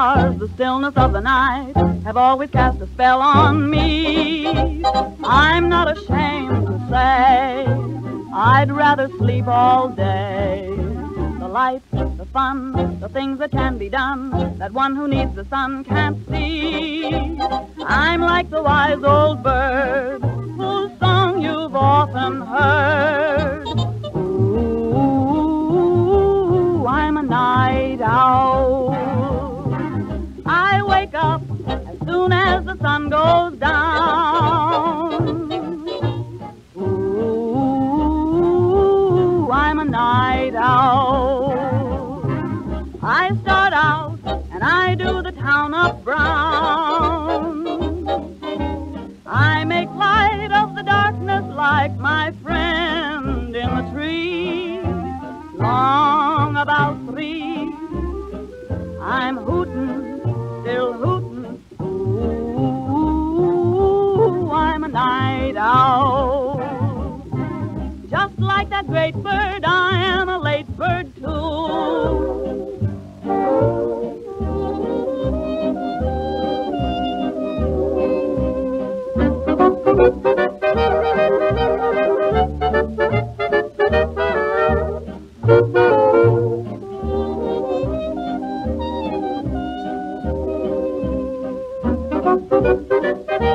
Stars, the stillness of the night have always cast a spell on me. I'm not ashamed to say I'd rather sleep all day. The light, the fun, the things that can be done that one who needs the sun can't see. I'm like the wise old bird sun goes down. Ooh, I'm a night owl. I start out and I do the town up brown. I make light of the darkness like my friend in the tree. Long about three, I'm hootin', That great bird, I am a late bird too.